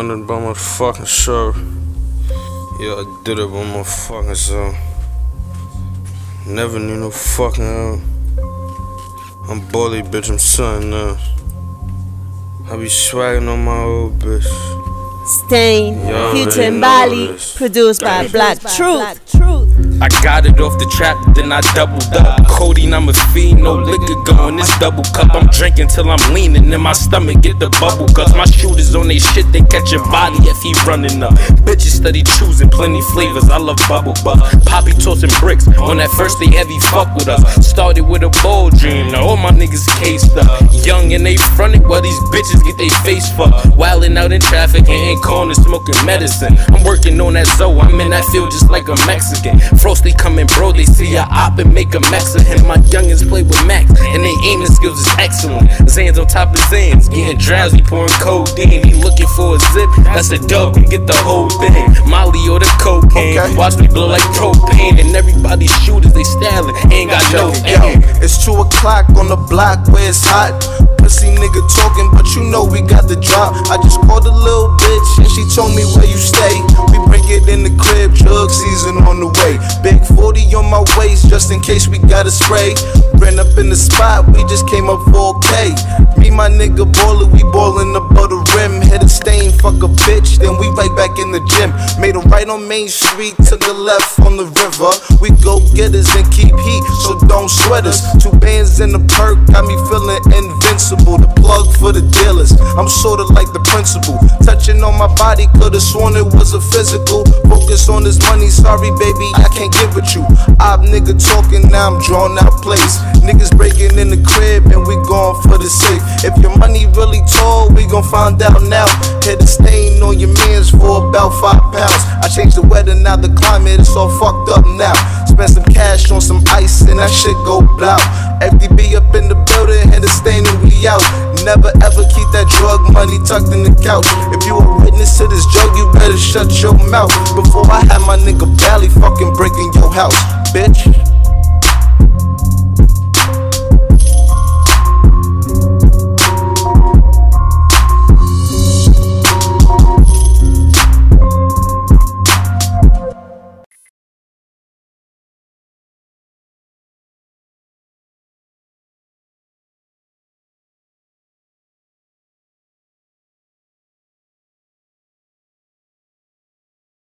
running by my fucking self. Yeah, I did it by my fucking self. Never knew no fucking help. I'm bully, bitch, I'm something else. I be swagging on my old bitch. Stain, Yo, Future they and Bally, produced by Black Truth. I got it off the trap, then I doubled up. Codeine, I'm a fiend, no liquor going. This double cup, I'm drinking till I'm leaning. In my stomach, get the bubble guts. My shooters on they shit, they catch your body if he running up. Bitches steady choosing plenty flavors. I love bubble butt. Poppy tossing bricks. On that first, they heavy fuck with us. Started with a bold dream, now all my niggas cased up. Young and they fronted while these bitches get they face fucked. Wildin' out in traffic, hitting corners, smoking medicine. I'm working on that Zoe, I'm in that field just like a Mexican. Frosty coming, bro, they see a op and make a max of him. My youngins play with Max, and they aiming skills is excellent. Zans on top of Zans, getting drowsy, pouring codeine. He looking for a zip, that's a dub, can get the whole thing. Molly or the cocaine, Okay. watch me blow like propane, and everybody shooters, they styling, ain't got no aim. it's two o'clock on the block where it's hot. Pussy nigga talking, but you know we got the drop. I just called a little bitch and she told me where you stay. We 40 on my waist just in case we got a spray. Ran up in the spot, we just came up 4K. Me, my nigga baller, we ballin' above the rim. Hit a stain, fuck a bitch, then we right back in the gym. Made a right on Main Street, took a left on the river. We go getters and keep heat, so don't sweat us. Two bands in the perk, got me feeling invincible. The plug for the dealers, I'm sorta like the principal. Touching on my body, could've sworn it was a physical. Focus on this money, sorry baby, I can't get with you. Op nigga talking, now I'm drawn out place. Niggas breaking in the crib and we going for the safe. If your money really tall, we gon' find out now. Hit a stain on your mans for about five pounds. I changed the weather, now the climate is all fucked up now. Spend some cash on some ice and that shit go blow. FDB up in the building, hit a stain and we out. Never ever keep that drug money tucked in the couch. If you a shut your mouth. Before I had my nigga Bally fucking breaking your house, bitch.